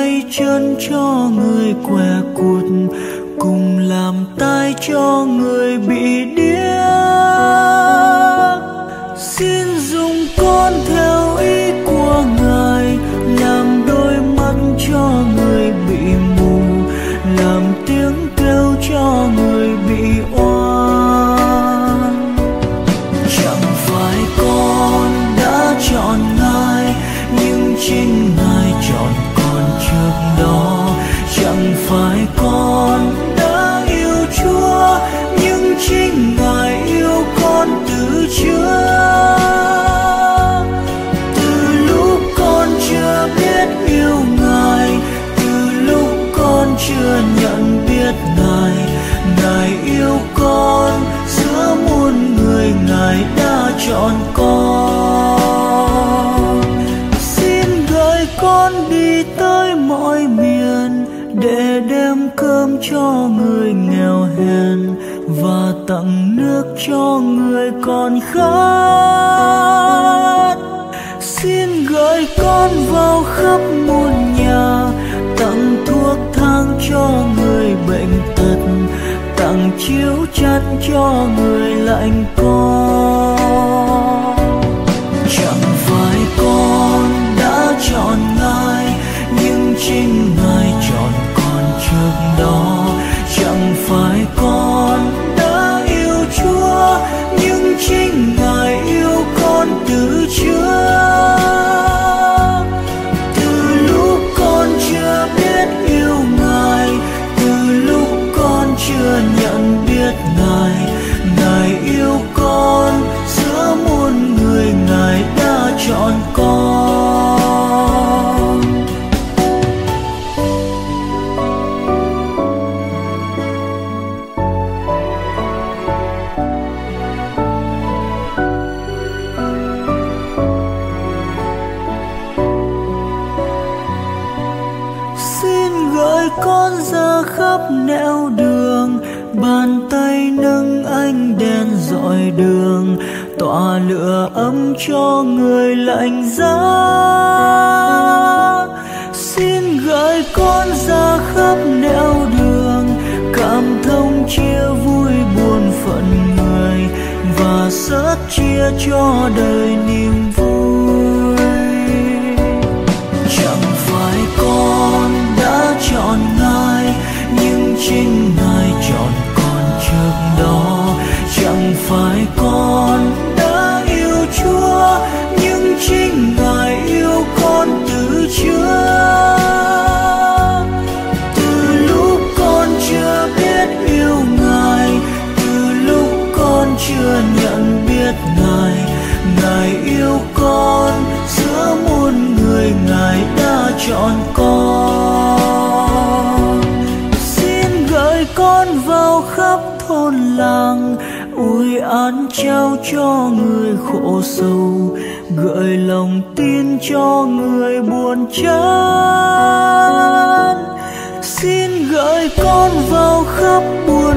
tay chân cho người què cụt cùng làm tay cho người bị đi còn khát. Xin gửi con vào khắp muôn nhà, tặng thuốc thang cho người bệnh tật, tặng chiếu chăn cho người lạnh cho người lạnh giá xin gửi con ra khắp nẻo đường, cảm thông chia vui buồn phận người và sớt chia cho đời này. trao cho người khổ sầu, gợi lòng tin cho người buồn chán. Xin gợi con vào khắp buồn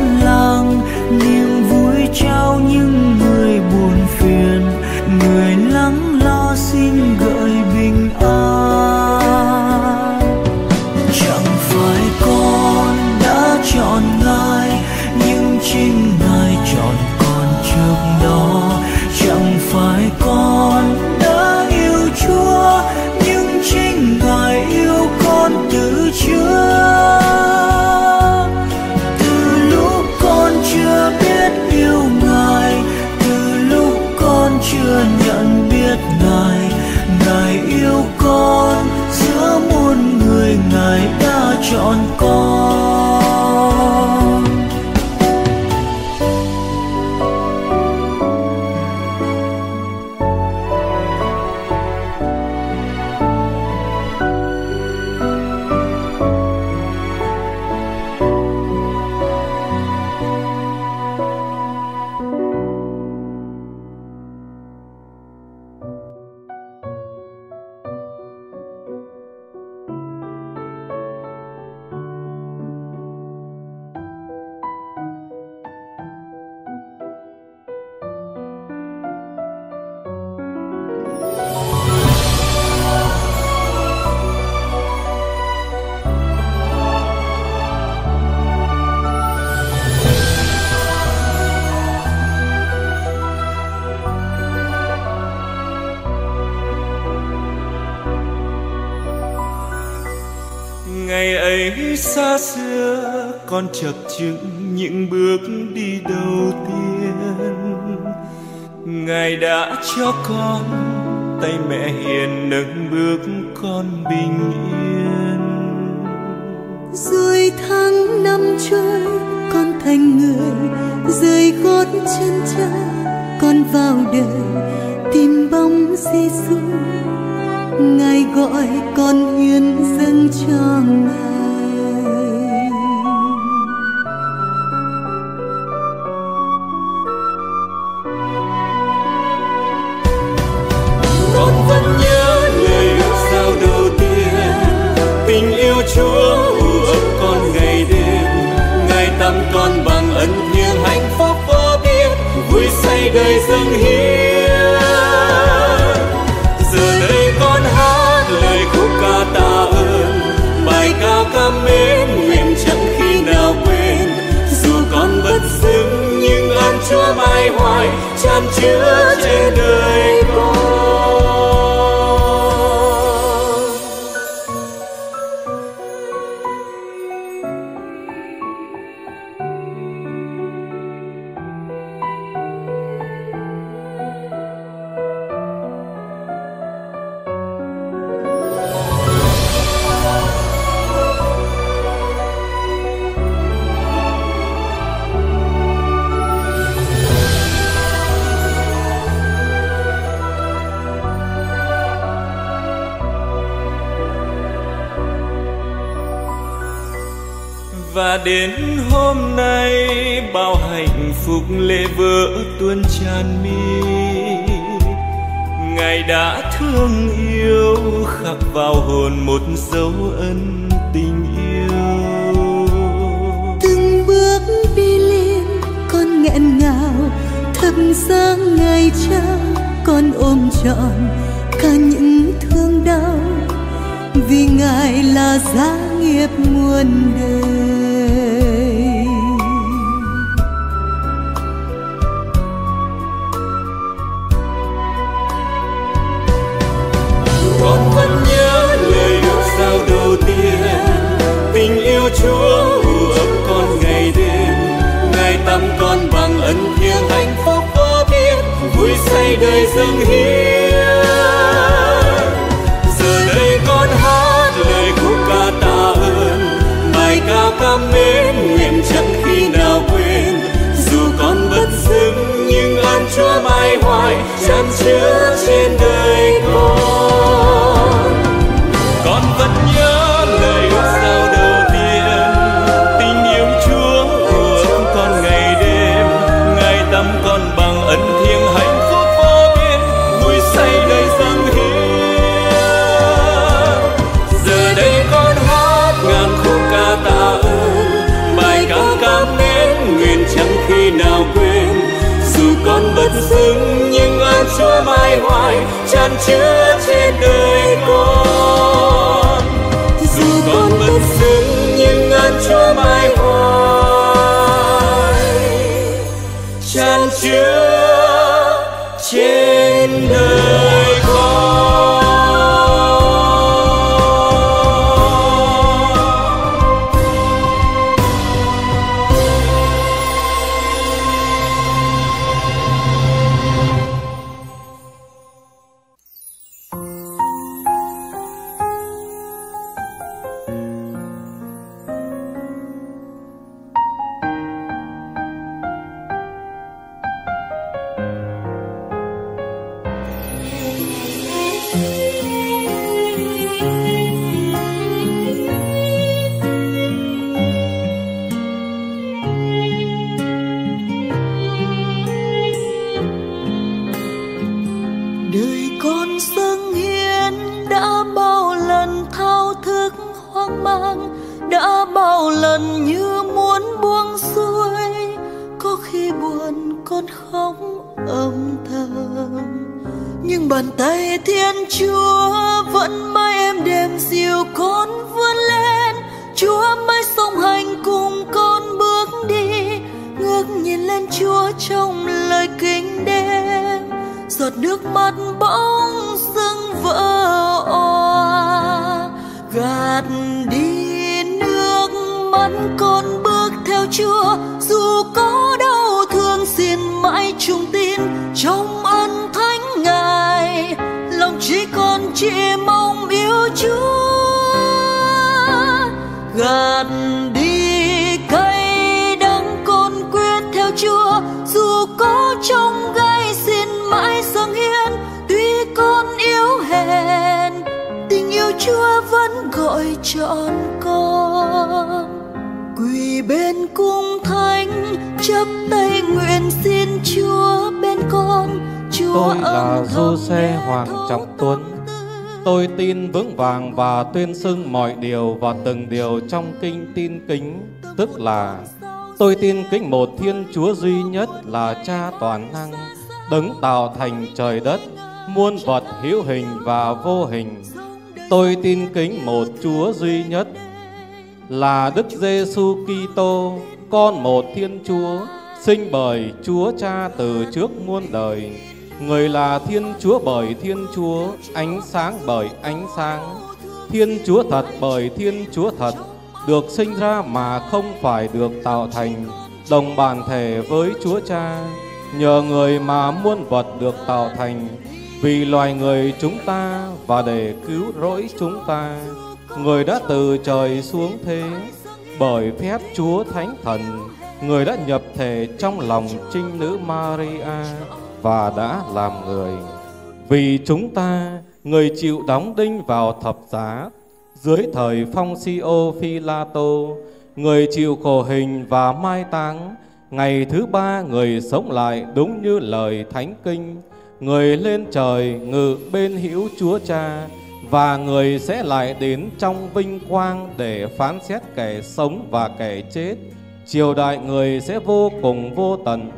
xa xưa con chập chững những bước đi đầu tiên. Ngài đã cho con tay mẹ hiền nâng bước con bình yên. Rồi tháng năm trôi con thành người rời gót chân cha, con vào đời, tìm bóng Giêsu ngài gọi con hiến dâng cho ngài. Đời dâng hiến. Giờ đây con hát lời khúc ca tạ ơn, bài ca cảm mến nguyện chẳng khi nào quên. Dù con bất xứng nhưng ơn chúa mãi hoài, tràn chứa trên đời con. Sáng ngày trăng, con ôm trọn cả những thương đau. Vì ngài là giá nghiệp muôn đời. Nơi đời dâng hiến. Giờ đây con hát lời khúc ca tạ ơn bài ca cảm mến nguyện chẳng khi nào quên. Dù con bất xứng nhưng ơn chúa mãi hoài chan chứa trên đời con. Hoài tràn chứa trên đời đã bao lần như muốn buông xuôi, có khi buồn con khóc âm thầm. Nhưng bàn tay thiên chúa vẫn mãi em đêm dịu con vươn lên. Chúa mãi song hành cùng con bước đi, ngước nhìn lên chúa trong lời kinh đêm. Giọt nước mắt bỗng dưng vỡ òa, gạt đi vẫn còn bước theo Chúa. Dù có đau thương, xin mãi trung tin trong ân thánh ngài. Lòng chỉ còn chỉ mong yêu Chúa. Gạt đi cay đắng con quyết theo Chúa. Dù có trong gai, xin mãi dâng hiến. Tuy con yếu hèn, tình yêu Chúa vẫn gọi chọn con quỳ bên cung thánh chắp tay nguyện xin Chúa bên con. Chúa Tôi là Giuse Hoàng Trọng Tuấn. Tôi tin vững vàng và tuyên xưng mọi điều và từng điều trong kinh tin kính, tức là tôi tin kính một Thiên Chúa duy nhất là Cha toàn năng, đấng tạo thành trời đất, muôn vật hữu hình và vô hình. Tôi tin kính một Chúa duy nhất là Đức Giêsu Kitô, con một Thiên Chúa, sinh bởi Chúa Cha từ trước muôn đời Người là Thiên Chúa bởi Thiên Chúa, ánh sáng bởi ánh sáng. Thiên Chúa thật bởi Thiên Chúa thật, được sinh ra mà không phải được tạo thành, đồng bản thể với Chúa Cha. Nhờ người mà muôn vật được tạo thành, vì loài người chúng ta và để cứu rỗi chúng ta. Người đã từ trời xuống thế, bởi phép Chúa Thánh Thần, người đã nhập thể trong lòng trinh nữ Maria và đã làm người. Vì chúng ta, người chịu đóng đinh vào thập giá, dưới thời phong Siô Phi La tô, người chịu khổ hình và mai táng, ngày thứ ba người sống lại đúng như lời thánh kinh, người lên trời ngự bên hữu Chúa Cha và người sẽ lại đến trong vinh quang để phán xét kẻ sống và kẻ chết. Triều đại người sẽ vô cùng vô tận.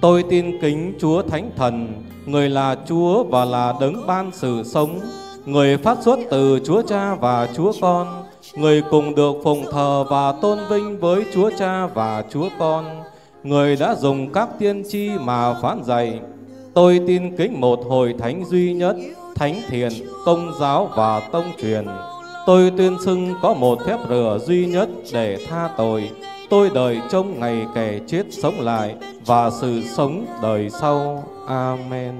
Tôi tin kính Chúa Thánh Thần, người là Chúa và là đấng ban sự sống, người phát xuất từ Chúa Cha và Chúa Con, người cùng được phụng thờ và tôn vinh với Chúa Cha và Chúa Con, người đã dùng các tiên tri mà phán dạy. Tôi tin kính một hội thánh duy nhất, thánh thiện, công giáo và tông truyền. Tôi tuyên xưng có một phép rửa duy nhất để tha tội, Tôi đợi trông ngày kẻ chết sống lại và sự sống đời sau. Amen.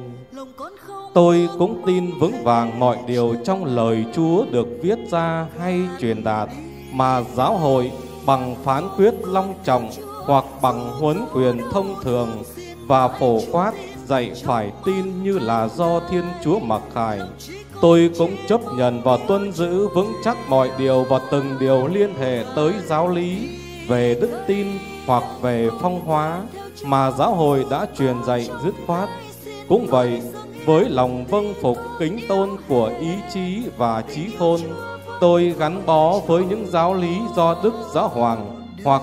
Tôi cũng tin vững vàng mọi điều trong lời Chúa được viết ra hay truyền đạt mà giáo hội bằng phán quyết long trọng hoặc bằng huấn quyền thông thường và phổ quát dạy phải tin như là do Thiên Chúa mặc khải. Tôi cũng chấp nhận và tuân giữ vững chắc mọi điều và từng điều liên hệ tới giáo lý về đức tin hoặc về phong hóa mà giáo hội đã truyền dạy dứt khoát. Cũng vậy, với lòng vâng phục kính tôn của ý chí và trí khôn, tôi gắn bó với những giáo lý do Đức Giáo Hoàng hoặc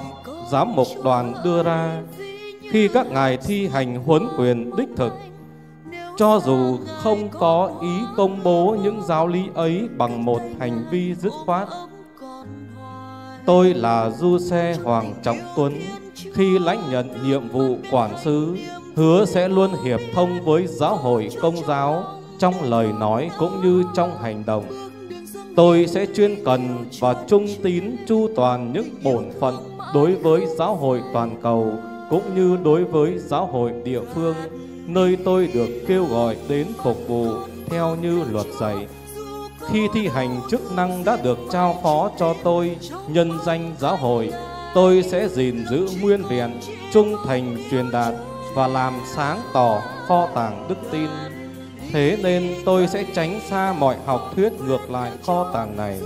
giám mục đoàn đưa ra khi các ngài thi hành huấn quyền đích thực. Cho dù không có ý công bố những giáo lý ấy bằng một hành vi dứt khoát, Tôi là Du Xe Hoàng Trọng Tuấn, khi lãnh nhận nhiệm vụ quản sứ, hứa sẽ luôn hiệp thông với giáo hội công giáo trong lời nói cũng như trong hành động. Tôi sẽ chuyên cần và trung tín chu toàn những bổn phận đối với giáo hội toàn cầu cũng như đối với giáo hội địa phương, nơi tôi được kêu gọi đến phục vụ theo như luật dạy khi thi hành chức năng đã được trao phó cho tôi nhân danh giáo hội, tôi sẽ gìn giữ nguyên vẹn, trung thành truyền đạt và làm sáng tỏ kho tàng đức tin. Thế nên tôi sẽ tránh xa mọi học thuyết ngược lại kho tàng này.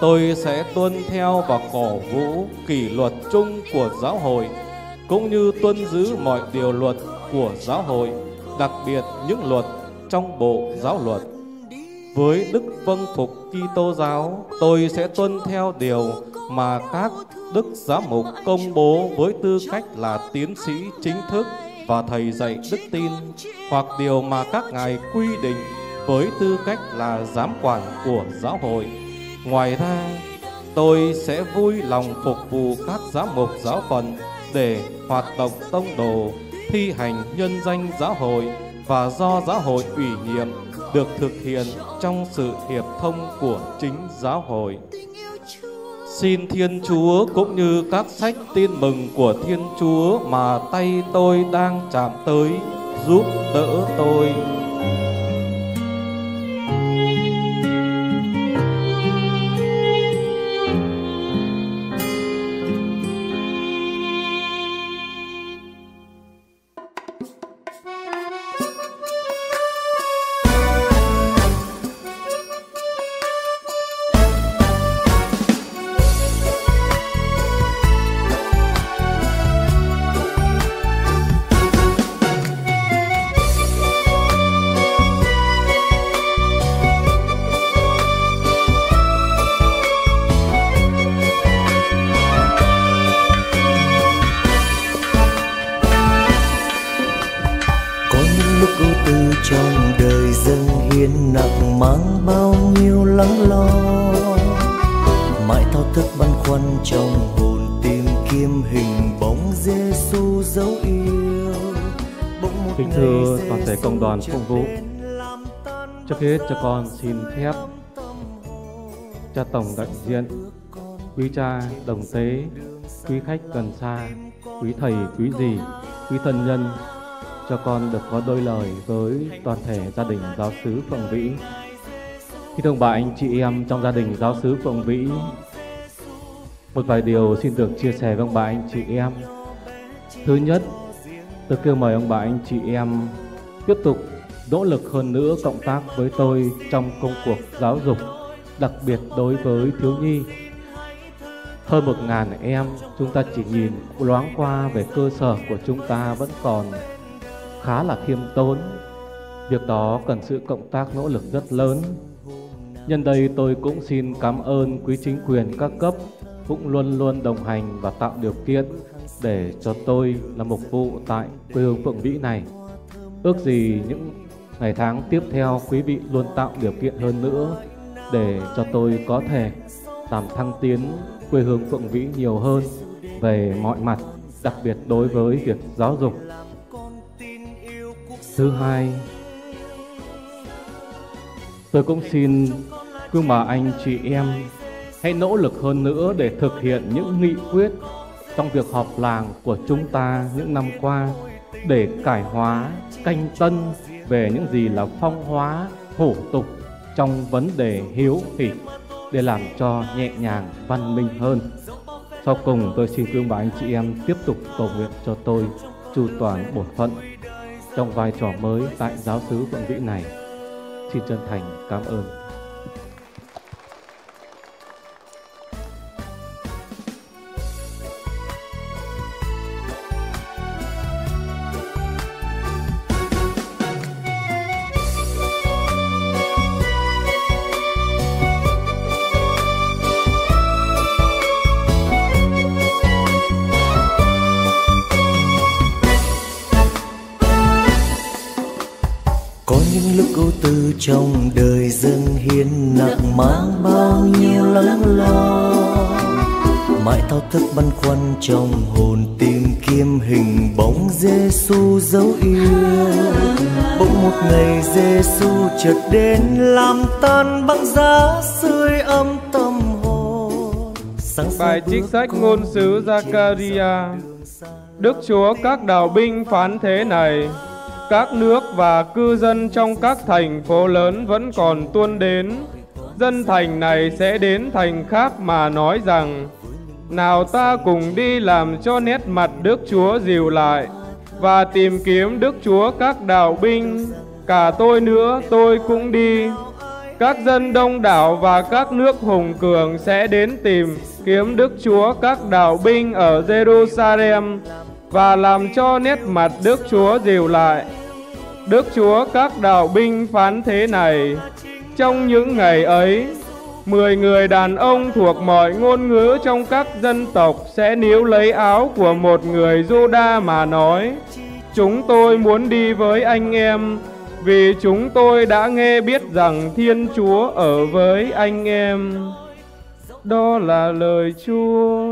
Tôi sẽ tuân theo và cổ vũ kỷ luật chung của giáo hội, cũng như tuân giữ mọi điều luật của giáo hội, đặc biệt những luật trong bộ giáo luật. Với đức vâng phục Kitô giáo, tôi sẽ tuân theo điều mà các đức giám mục công bố với tư cách là tiến sĩ chính thức và thầy dạy đức tin, hoặc điều mà các ngài quy định với tư cách là giám quản của giáo hội. Ngoài ra, tôi sẽ vui lòng phục vụ các giám mục giáo phận để hoạt động tông đồ, thi hành nhân danh giáo hội và do giáo hội ủy nhiệm được thực hiện trong sự hiệp thông của chính giáo hội. Xin Thiên Chúa cũng như các sách tin mừng của Thiên Chúa mà tay tôi đang chạm tới giúp đỡ tôi. Đoàn phục vụ. Trước hết cho con xin phép cha tổng đại diện, quý cha đồng tế, quý khách gần xa, quý thầy, quý dì, quý thân nhân cho con được có đôi lời với toàn thể gia đình giáo sứ Phượng Vĩ. Khi thông bà anh chị em trong gia đình giáo sứ Phượng Vĩ, một vài điều xin được chia sẻ với ông bà anh chị em. Thứ nhất, tôi kêu mời ông bà anh chị em tiếp tục nỗ lực hơn nữa cộng tác với tôi trong công cuộc giáo dục, đặc biệt đối với thiếu nhi. Hơn một ngàn em, chúng ta chỉ nhìn loáng qua về cơ sở của chúng ta vẫn còn khá là khiêm tốn. Việc đó cần sự cộng tác nỗ lực rất lớn. Nhân đây tôi cũng xin cảm ơn quý chính quyền các cấp cũng luôn luôn đồng hành và tạo điều kiện để cho tôi là mục vụ tại quê hương Phượng Vĩ này. Ước gì những ngày tháng tiếp theo quý vị luôn tạo điều kiện hơn nữa để cho tôi có thể làm thăng tiến quê hương Phượng Vĩ nhiều hơn về mọi mặt, đặc biệt đối với việc giáo dục. Thứ hai, tôi cũng xin quý bà anh chị em hãy nỗ lực hơn nữa để thực hiện những nghị quyết trong việc họp làng của chúng ta những năm qua để cải hóa, canh tân về những gì là phong hóa, hổ tục trong vấn đề hiếu thị để làm cho nhẹ nhàng, văn minh hơn. Sau cùng tôi xin quý ông bà anh chị em tiếp tục cầu nguyện cho tôi chu toàn bổn phận trong vai trò mới tại giáo xứ Phượng Vĩ này. Xin chân thành cảm ơn. Trong đời dân hiến nặng mang bao nhiêu lắng lo. Mãi thao thức băn khoăn trong hồn tìm kiếm hình bóng Giêsu dấu yêu. Bỗng một ngày Giêsu chợt đến làm tan băng giá sưởi ấm tâm hồn. Bài trích sách ngôn sứ Zakaria. Đức Chúa các đạo binh phán thế này các nước và cư dân trong các thành phố lớn vẫn còn tuôn đến. Dân thành này sẽ đến thành khác mà nói rằng, nào ta cùng đi làm cho nét mặt Đức Chúa dịu lại, và tìm kiếm Đức Chúa các đạo binh, cả tôi nữa tôi cũng đi. Các dân đông đảo và các nước hùng cường sẽ đến tìm kiếm Đức Chúa các đạo binh ở Jerusalem và làm cho nét mặt Đức Chúa dịu lại. Đức Chúa các đạo binh phán thế này, trong những ngày ấy, mười người đàn ông thuộc mọi ngôn ngữ trong các dân tộc sẽ níu lấy áo của một người Juda mà nói, chúng tôi muốn đi với anh em, vì chúng tôi đã nghe biết rằng Thiên Chúa ở với anh em. Đó là lời Chúa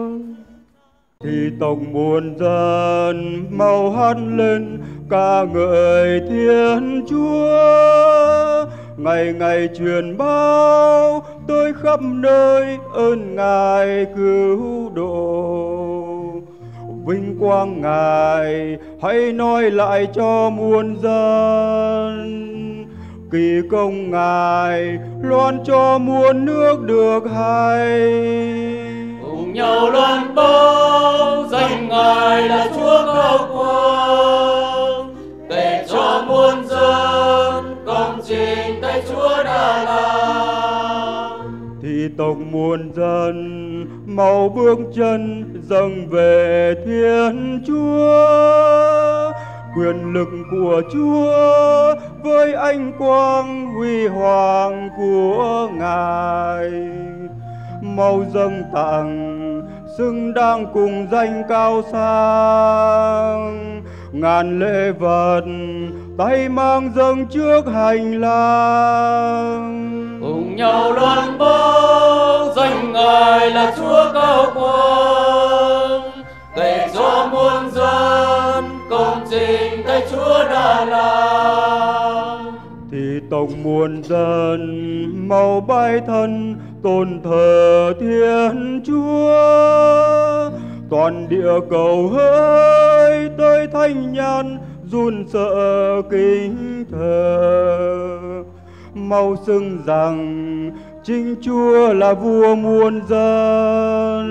thì tổng muôn dân mau hát lên, ca ngợi thiên chúa. Ngày ngày truyền bao tới khắp nơi, ơn ngài cứu độ. Vinh quang ngài, hãy nói lại cho muôn dân. Kỳ công ngài, loan cho muôn nước được hay nhau loan báo danh ngài là chúa cao quang. Để cho muôn dân công trình tay chúa đã làm thì tộc muôn dân mau bước chân dâng về thiên chúa. Quyền lực của Chúa với ánh quang huy hoàng của Ngài. Mau dâng tặng xứng đáng cùng danh cao sang. Ngàn lễ vật tay mang dâng trước hành lang. Cùng nhau loan báo danh ngài là chúa cao quang. Để cho muôn dân công trình tay chúa đã làm tộc muôn dân, mau bay thân tôn thờ thiên chúa. Toàn địa cầu hỡi tới thanh nhan, run sợ kính thờ. Mau xưng rằng chính chúa là vua muôn dân.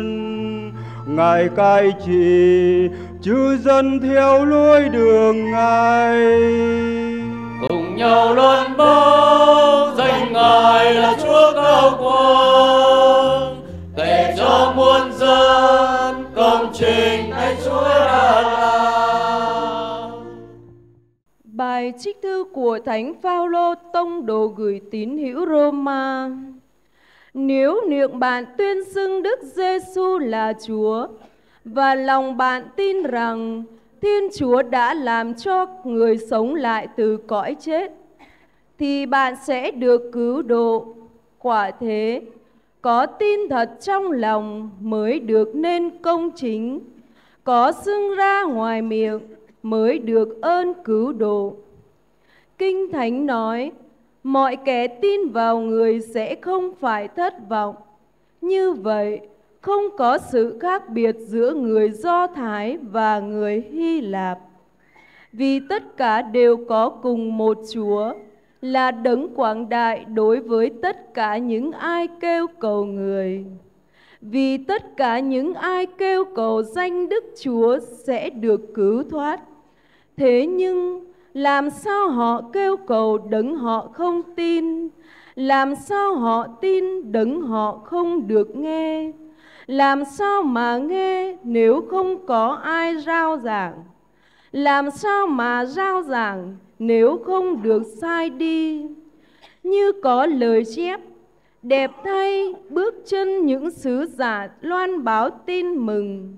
Ngài cai trị chư dân theo lối đường ngài cùng nhau loan báo danh ngài là chúa cao quang, để cho muôn dân công trình tay chúa đã làm Bài trích thư của Thánh Phaolô tông đồ gửi tín hữu Roma. Nếu miệng bạn tuyên xưng Đức Giêsu là Chúa, và lòng bạn tin rằng Thiên Chúa đã làm cho người sống lại từ cõi chết thì bạn sẽ được cứu độ. Quả thế, có tin thật trong lòng mới được nên công chính, có xưng ra ngoài miệng mới được ơn cứu độ. Kinh Thánh nói, mọi kẻ tin vào người sẽ không phải thất vọng. Như vậy, không có sự khác biệt giữa người Do Thái và người Hy Lạp. Vì tất cả đều có cùng một Chúa, là đấng quảng đại đối với tất cả những ai kêu cầu người. Vì tất cả những ai kêu cầu danh Đức Chúa sẽ được cứu thoát. Thế nhưng làm sao họ kêu cầu đấng họ không tin? Làm sao họ tin đấng họ không được nghe? Làm sao mà nghe nếu không có ai rao giảng? Làm sao mà rao giảng nếu không được sai đi? Như có lời chép, đẹp thay bước chân những sứ giả loan báo tin mừng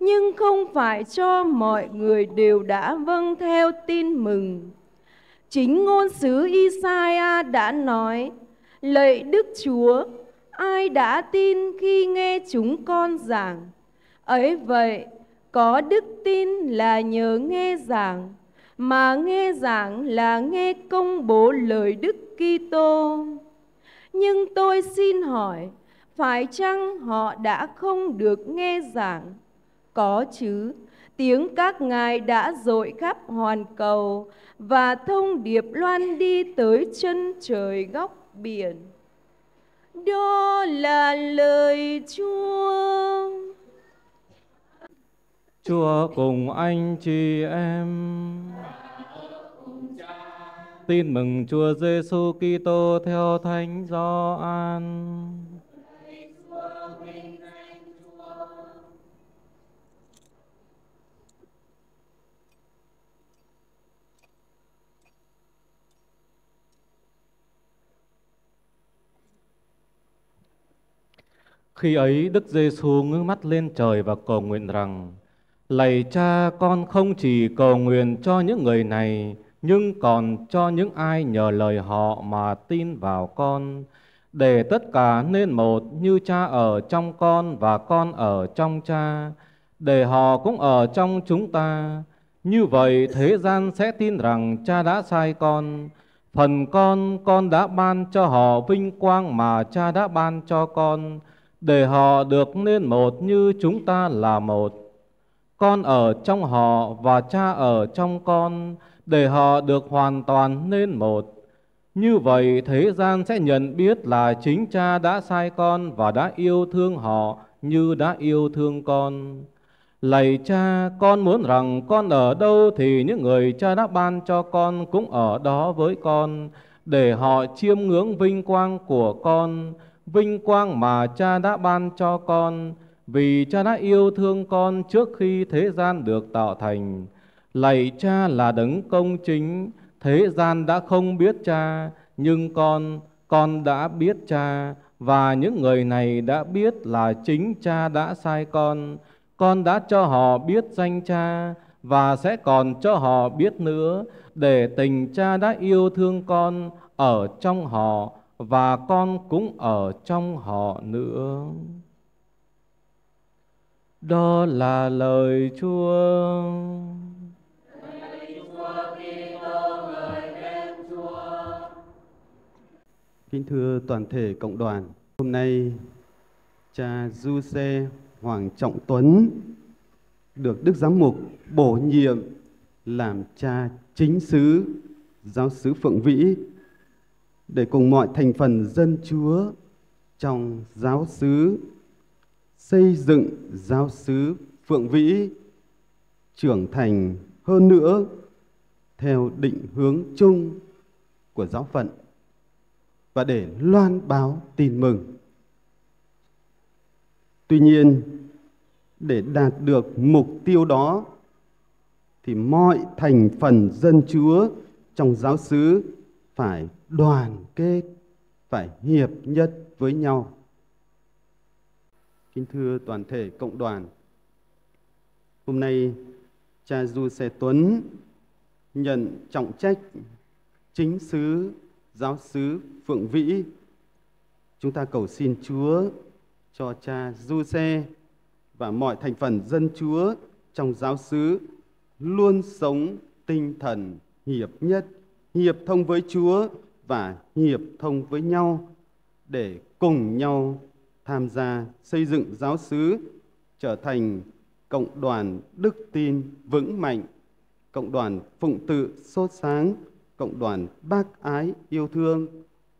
nhưng không phải cho mọi người đều đã vâng theo tin mừng. Chính ngôn sứ Isaiah đã nói, lạy Đức Chúa, ai đã tin khi nghe chúng con giảng. Ấy vậy, có đức tin là nhờ nghe giảng, mà nghe giảng là nghe công bố lời Đức Kitô. Nhưng tôi xin hỏi, phải chăng họ đã không được nghe giảng? Có chứ, tiếng các ngài đã dội khắp hoàn cầu và thông điệp loan đi tới chân trời góc biển. Đó là lời Chúa. Chúa cùng anh chị em. Tin mừng Chúa Giêsu Kitô theo Thánh Gioan. Khi ấy Đức Giêsu ngước mắt lên trời và cầu nguyện rằng: Lạy Cha, con không chỉ cầu nguyện cho những người này, nhưng còn cho những ai nhờ lời họ mà tin vào con, để tất cả nên một như Cha ở trong con và con ở trong Cha, để họ cũng ở trong chúng ta. Như vậy thế gian sẽ tin rằng Cha đã sai con. Phần con, con đã ban cho họ vinh quang mà cha đã ban cho con, để họ được nên một như chúng ta là một. Con ở trong họ và cha ở trong con, để họ được hoàn toàn nên một. Như vậy thế gian sẽ nhận biết là chính cha đã sai con và đã yêu thương họ như đã yêu thương con. Lạy cha, con muốn rằng con ở đâu thì những người cha đã ban cho con cũng ở đó với con, để họ chiêm ngưỡng vinh quang của con, vinh quang mà cha đã ban cho con, vì cha đã yêu thương con trước khi thế gian được tạo thành. Lạy cha là đấng công chính, thế gian đã không biết cha, nhưng con, con đã biết cha, và những người này đã biết là chính cha đã sai con. Con đã cho họ biết danh cha và sẽ còn cho họ biết nữa để tình cha đã yêu thương con ở trong họ và con cũng ở trong họ nữa. Đó là lời Chúa. Kính thưa toàn thể cộng đoàn, hôm nay cha Du Xe Hoàng Trọng Tuấn được Đức Giám mục bổ nhiệm làm cha chính sứ giáo sứ Phượng Vĩ để cùng mọi thành phần dân Chúa trong giáo xứ xây dựng giáo xứ Phượng Vĩ trưởng thành hơn nữa theo định hướng chung của giáo phận và để loan báo tin mừng. Tuy nhiên, để đạt được mục tiêu đó thì mọi thành phần dân Chúa trong giáo xứ phải đoàn kết, phải hiệp nhất với nhau. Kính thưa toàn thể cộng đoàn, hôm nay cha Du Xe Tuấn nhận trọng trách chính sứ giáo sứ Phượng Vĩ. Chúng ta cầu xin Chúa cho cha Du Xe và mọi thành phần dân Chúa trong giáo xứ luôn sống tinh thần hiệp nhất, hiệp thông với Chúa và hiệp thông với nhau để cùng nhau tham gia xây dựng giáo xứ trở thành cộng đoàn đức tin vững mạnh, cộng đoàn phụng tự sốt sáng, cộng đoàn bác ái yêu thương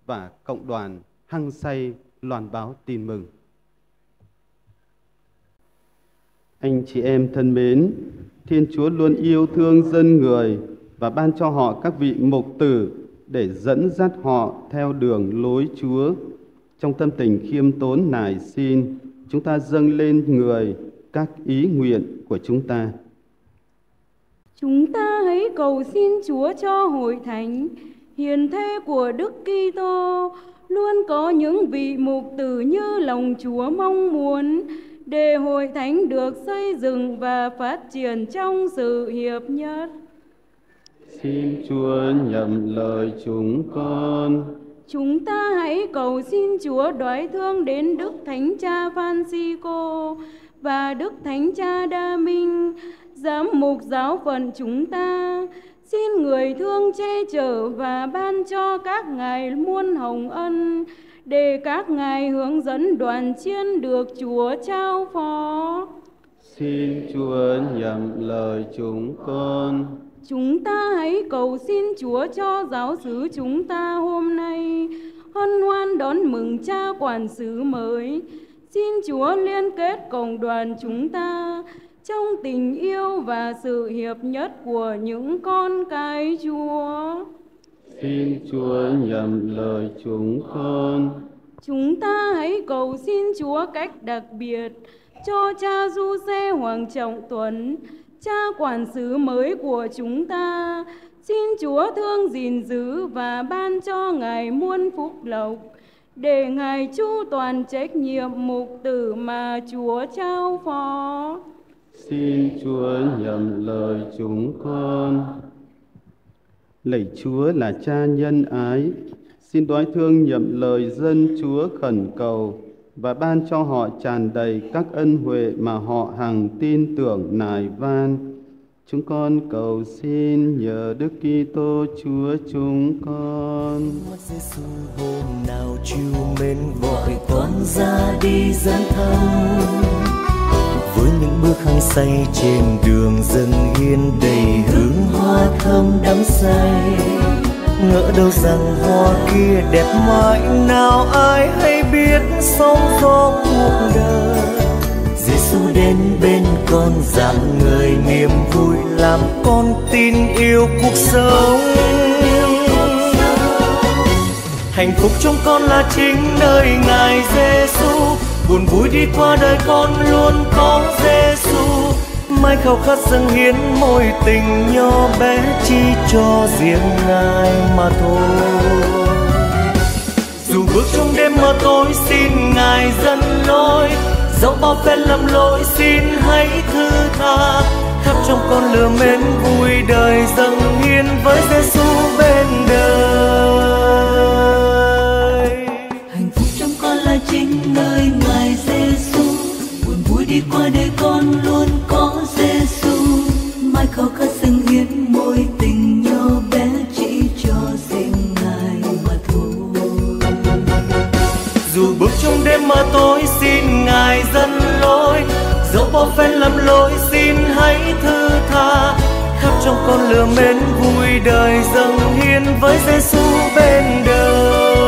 và cộng đoàn hăng say loan báo tin mừng. Anh chị em thân mến, Thiên Chúa luôn yêu thương dân người và ban cho họ các vị mục tử để dẫn dắt họ theo đường lối Chúa. Trong tâm tình khiêm tốn nài xin, chúng ta dâng lên người các ý nguyện của chúng ta. Chúng ta hãy cầu xin Chúa cho hội thánh hiền thê của Đức Kitô luôn có những vị mục tử như lòng Chúa mong muốn để hội thánh được xây dựng và phát triển trong sự hiệp nhất. Xin Chúa nhậm lời chúng con. Chúng ta hãy cầu xin Chúa đoái thương đến Đức Thánh Cha Francisco và Đức Thánh Cha Đa Minh, giám mục giáo phận chúng ta. Xin người thương che chở và ban cho các ngài muôn hồng ân để các ngài hướng dẫn đoàn chiên được Chúa trao phó. Xin Chúa nhậm lời chúng con. Chúng ta hãy cầu xin Chúa cho giáo xứ chúng ta hôm nay hân hoan đón mừng cha quản sứ mới. Xin Chúa liên kết cộng đoàn chúng ta trong tình yêu và sự hiệp nhất của những con cái Chúa. Xin Chúa nhầm lời chúng con. Chúng ta hãy cầu xin Chúa cách đặc biệt cho cha Du Xe Hoàng Trọng Tuấn, cha quản sứ mới của chúng ta. Xin Chúa thương gìn giữ và ban cho Ngài muôn phúc lộc, để Ngài chu toàn trách nhiệm mục tử mà Chúa trao phó. Xin Chúa nhận lời chúng con. Lạy Chúa là cha nhân ái, xin đoái thương nhậm lời dân Chúa khẩn cầu và ban cho họ tràn đầy các ân huệ mà họ hằng tin tưởng nài van. Chúng con cầu xin nhờ Đức Kitô Chúa chúng con. Giêsu hôm nào chiều mến gọi con ra đi dẫn thân với những bước hăng say trên đường dân hiên đầy hương hoa thơm đắm say, ngỡ đâu rằng hoa kia đẹp mãi nào ai hay biết sóng gió cuộc đời. Giêsu đến bên con dạng người niềm vui làm con tin yêu cuộc sống. Hạnh phúc trong con là chính nơi ngài Giêsu buồn vui đi qua đời con luôn có Giêsu mai khao khát dâng hiến môi tình nhỏ bé chỉ cho riêng ngài mà thôi bước trong đêm mơ tối, xin ngài dẫn lối. Dẫu bao phen lầm lỗi, xin hãy thứ tha. Khắp trong con lửa mến vui đời dâng hiến với Giêsu bên đời. Hạnh phúc trong con là chính nơi ngài Giêsu buồn vui đi qua đời con luôn có Mà tôi xin ngài dẫn lối. Dẫu bao phen lầm lỗi xin hãy thứ tha. Khắp trong con lửa mến vui đời dâng hiến với Giêsu bên đời.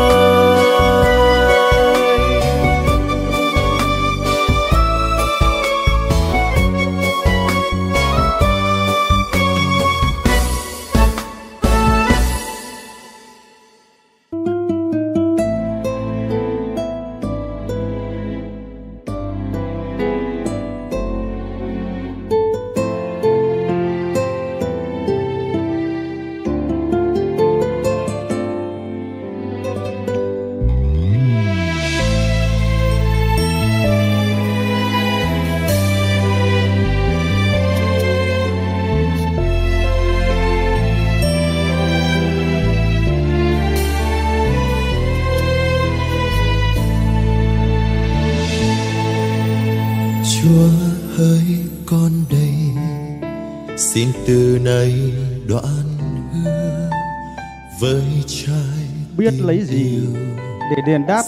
Đền đáp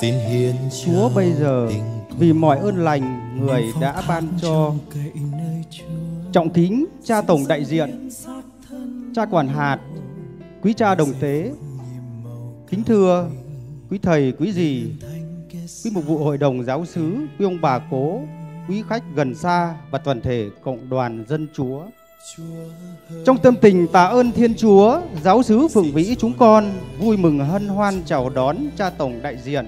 Chúa bây giờ vì mọi ơn lành người đã ban cho trọng kính cha tổng đại diện cha quản hạt quý cha đồng tế kính thưa quý thầy quý dì quý mục vụ hội đồng giáo xứ quý ông bà cố quý khách gần xa và toàn thể cộng đoàn dân chúa trong tâm tình tạ ơn Thiên Chúa, giáo sứ Phượng Vĩ chúng con vui mừng hân hoan chào đón cha tổng đại diện,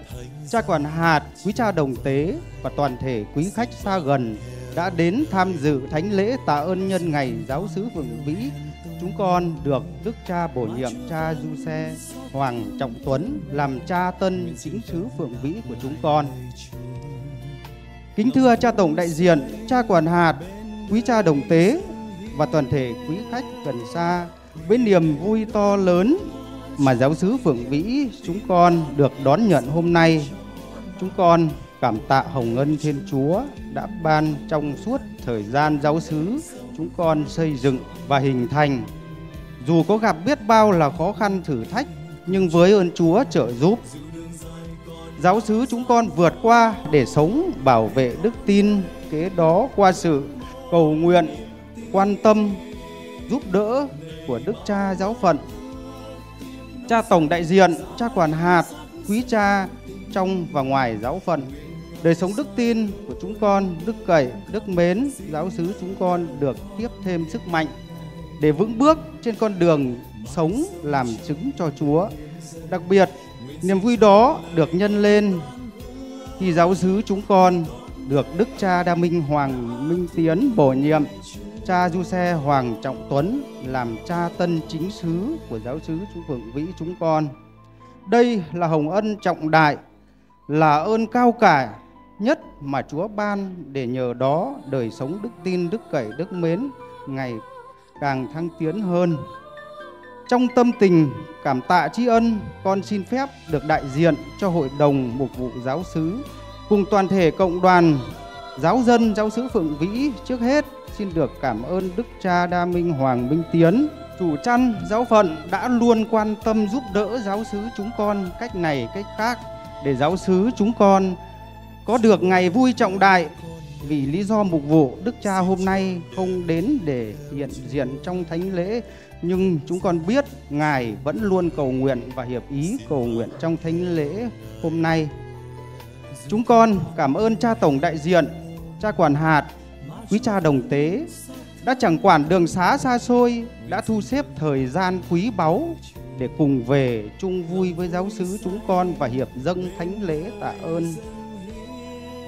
cha quản hạt, quý cha đồng tế và toàn thể quý khách xa gần đã đến tham dự thánh lễ tạ ơn nhân ngày giáo sứ Phượng Vĩ. Chúng con được Đức cha bổ nhiệm cha Du Xe Hoàng Trọng Tuấn làm cha tân chính sứ Phượng Vĩ của chúng con. Kính thưa cha tổng đại diện, cha quản hạt, quý cha đồng tế và toàn thể quý khách gần xa với niềm vui to lớn mà giáo sứ Phượng Vĩ chúng con được đón nhận hôm nay. Chúng con cảm tạ hồng ân Thiên Chúa đã ban trong suốt thời gian giáo sứ chúng con xây dựng và hình thành. Dù có gặp biết bao là khó khăn thử thách, nhưng với ơn Chúa trợ giúp, giáo sứ chúng con vượt qua để sống bảo vệ đức tin kế đó qua sự cầu nguyện quan tâm, giúp đỡ của đức cha giáo phận, cha tổng đại diện, cha quản hạt, quý cha trong và ngoài giáo phận. Đời sống đức tin của chúng con, đức cậy, đức mến giáo xứ chúng con được tiếp thêm sức mạnh để vững bước trên con đường sống làm chứng cho chúa. Đặc biệt, niềm vui đó được nhân lên khi giáo xứ chúng con được đức cha đa minh hoàng minh tiến bổ nhiệm cha du xe hoàng trọng tuấn làm cha tân chính sứ của giáo xứ chúng phượng vĩ chúng con. Đây là hồng ân trọng đại là ơn cao cả nhất mà chúa ban để nhờ đó đời sống đức tin đức cậy đức mến ngày càng thăng tiến hơn. Trong tâm tình cảm tạ tri ân, con xin phép được đại diện cho Hội đồng Mục vụ Giáo xứ cùng toàn thể cộng đoàn giáo dân giáo sứ Phượng Vĩ trước hết xin được cảm ơn Đức cha Đa Minh Hoàng Minh Tiến, chủ chăn giáo phận đã luôn quan tâm giúp đỡ giáo sứ chúng con cách này cách khác để giáo sứ chúng con có được ngày vui trọng đại vì lý do mục vụ Đức cha hôm nay không đến để hiện diện trong thánh lễ nhưng chúng con biết Ngài vẫn luôn cầu nguyện và hiệp ý cầu nguyện trong thánh lễ hôm nay. Chúng con cảm ơn cha tổng đại diện, cha quản hạt, quý cha đồng tế đã chẳng quản đường xá xa xôi, đã thu xếp thời gian quý báu để cùng về chung vui với giáo xứ chúng con và hiệp dâng thánh lễ tạ ơn.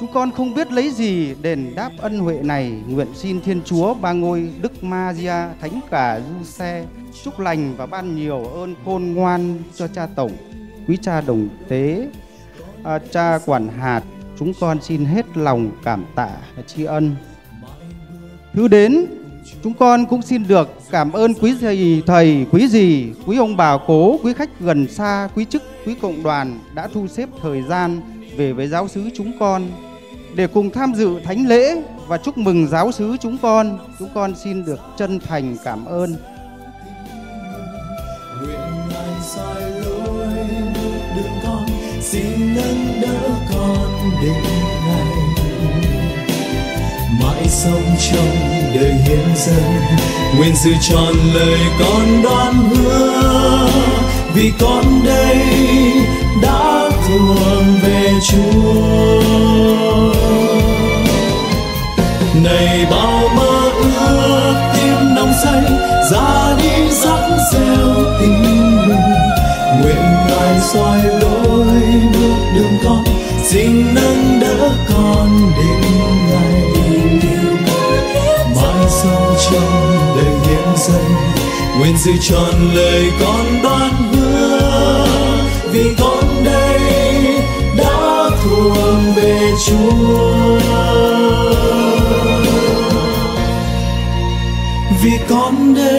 Chúng con không biết lấy gì đền đáp ân huệ này, nguyện xin Thiên Chúa ba ngôi Đức Maria Thánh cả Du Xe chúc lành và ban nhiều ơn khôn ngoan cho cha tổng, quý cha đồng tế, à, cha quản hạt. Chúng con xin hết lòng cảm tạ tri ân. Thứ đến, chúng con cũng xin được cảm ơn quý thầy, thầy, quý dì, quý ông bà cố, quý khách gần xa, quý chức, quý cộng đoàn đã thu xếp thời gian về với giáo sứ chúng con để cùng tham dự thánh lễ và chúc mừng giáo sứ chúng con. Chúng con xin được chân thành cảm ơn. Xin nâng đỡ con đến mãi sống trong đời hiến dân. Nguyện giữ tròn lời con đoan hứa, vì con đây đã thuộc về Chúa. Này bao mơ ước tim nồng say, ra đi dắt gieo tình mừng nguyện ngài soi lối bước đường con, xin nâng dân nguyện giữ tròn lời con ban hứa. Vì con đây đã thuộc về Chúa. Vì con đây